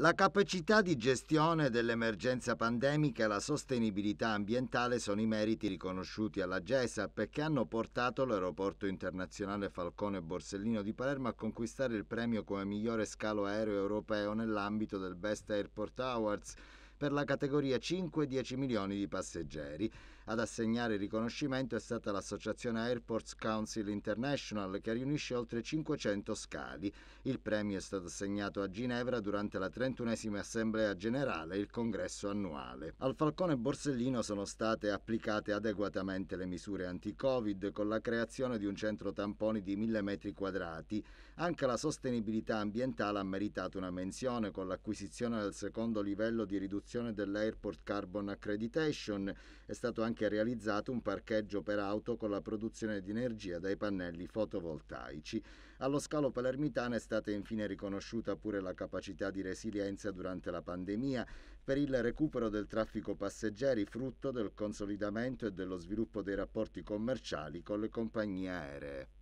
La capacità di gestione dell'emergenza pandemica e la sostenibilità ambientale sono i meriti riconosciuti alla GESAP che hanno portato l'aeroporto internazionale Falcone Borsellino di Palermo a conquistare il premio come migliore scalo aereo europeo nell'ambito del Best Airport Awards per la categoria 5-10 milioni di passeggeri. Ad assegnare il riconoscimento è stata l'Associazione Airports Council International che riunisce oltre 500 scali. Il premio è stato assegnato a Ginevra durante la 31esima Assemblea Generale il congresso annuale. Al Falcone Borsellino sono state applicate adeguatamente le misure anti-Covid con la creazione di un centro tamponi di 1000 metri quadrati. Anche la sostenibilità ambientale ha meritato una menzione con l'acquisizione del secondo livello di riduzione dell'Airport Carbon Accreditation. È stato anche realizzato un parcheggio per auto con la produzione di energia dai pannelli fotovoltaici. Allo scalo palermitano è stata infine riconosciuta pure la capacità di resilienza durante la pandemia per il recupero del traffico passeggeri frutto del consolidamento e dello sviluppo dei rapporti commerciali con le compagnie aeree.